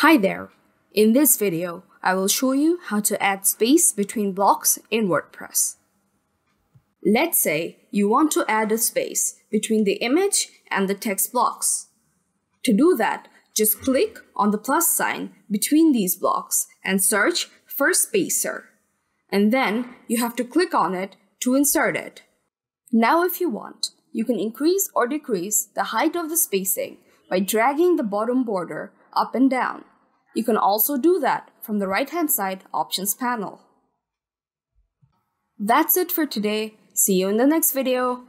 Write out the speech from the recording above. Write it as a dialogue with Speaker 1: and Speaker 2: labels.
Speaker 1: Hi there! In this video, I will show you how to add space between blocks in WordPress. Let's say you want to add a space between the image and the text blocks. To do that, just click on the plus sign between these blocks and search for spacer. And then you have to click on it to insert it. Now if you want, you can increase or decrease the height of the spacing by dragging the bottom border up and down. You can also do that from the right hand side options panel. That's it for today. See you in the next video.